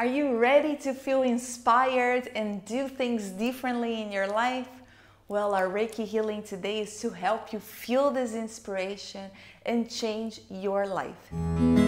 Are you ready to feel inspired and do things differently in your life? Well, our Reiki healing today is to help you feel this inspiration and change your life.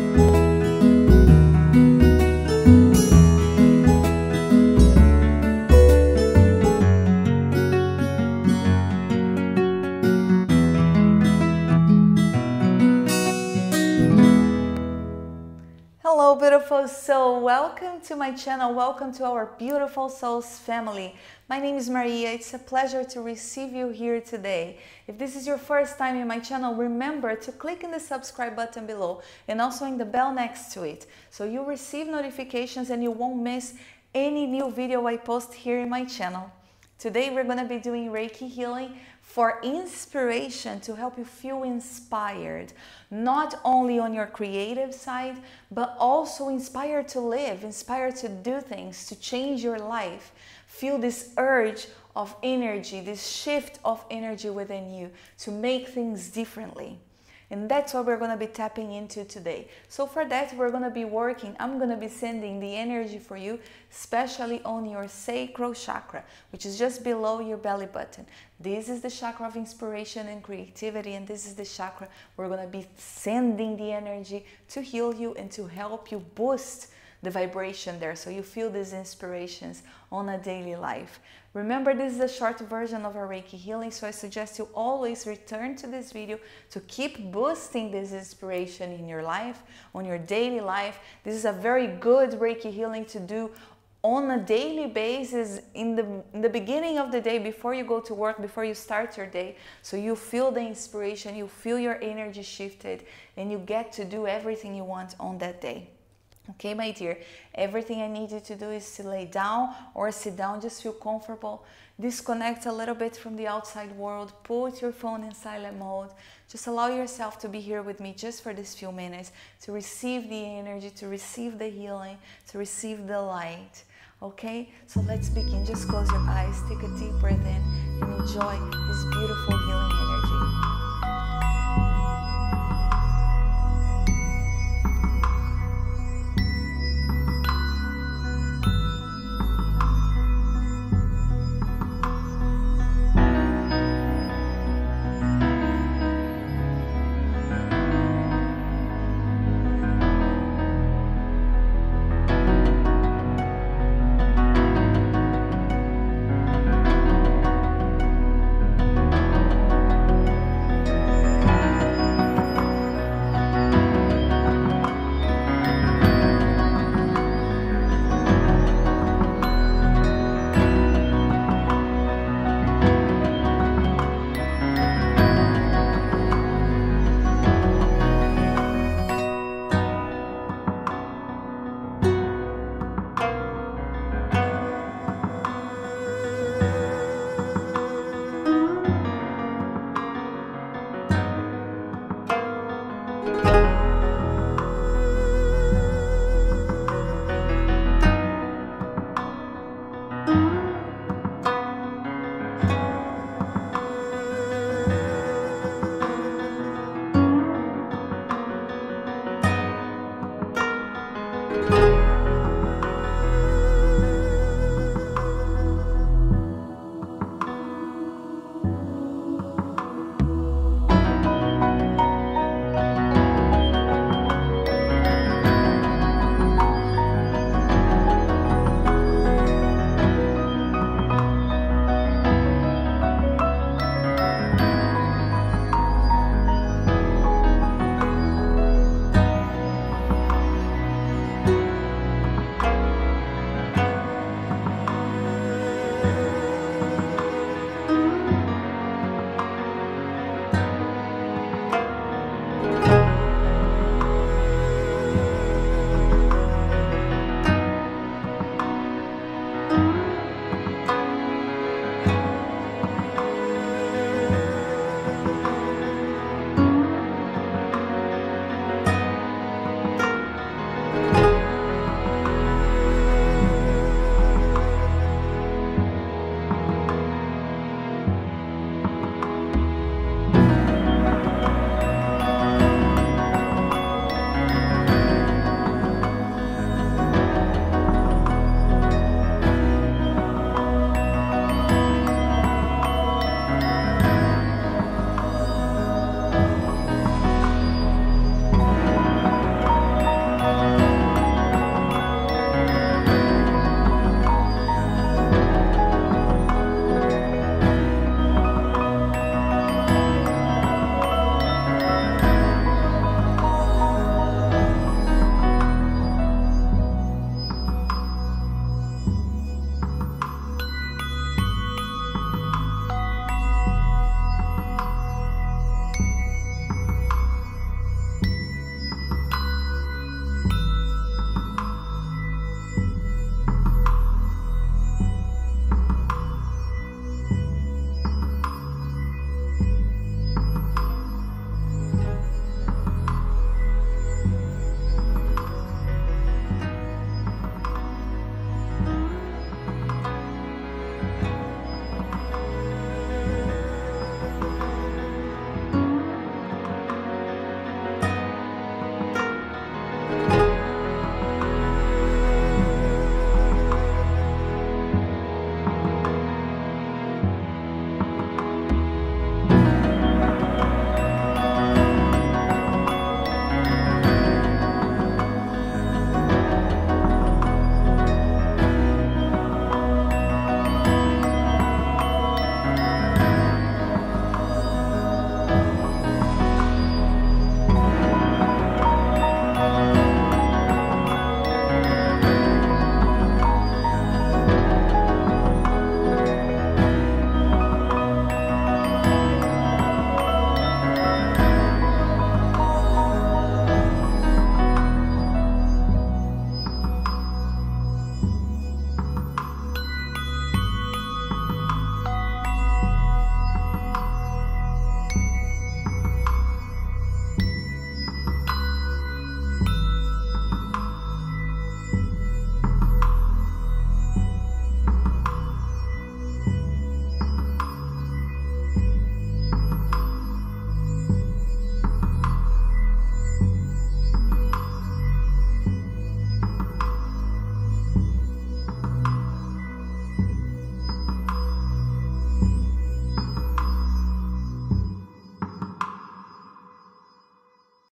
Beautiful soul. Welcome to my channel. Welcome to our beautiful souls family. My name is Maria. It's a pleasure to receive you here today. If this is your first time in my channel, remember to click in the subscribe button below and also in the bell next to it so you receive notifications and you won't miss any new video I post here in my channel. Today we're going to be doing Reiki healing for inspiration to help you feel inspired, not only on your creative side, but also inspired to live, inspired to do things, to change your life. Feel this urge of energy, this shift of energy within you to make things differently. And that's what we're going to be tapping into today. So for that, we're going to be working. I'm going to be sending the energy for you, especially on your sacral chakra, which is just below your belly button. This is the chakra of inspiration and creativity, and this is the chakra we're going to be sending the energy to heal you and to help you boost the vibration there so you feel these inspirations on a daily life. Remember, this is a short version of a Reiki healing, so I suggest you always return to this video to keep boosting this inspiration in your life, on your daily life. This is a very good Reiki healing to do on a daily basis in the, in the beginning of the day before you go to work before you start your day so you feel the inspiration you feel your energy shifted and you get to do everything you want on that day Okay, my dear, everything I need you to do is to lay down or sit down, just feel comfortable. Disconnect a little bit from the outside world, put your phone in silent mode. Just allow yourself to be here with me just for these few minutes to receive the energy, to receive the healing, to receive the light. Okay, so let's begin. Just close your eyes, take a deep breath in, and enjoy this beautiful healing energy.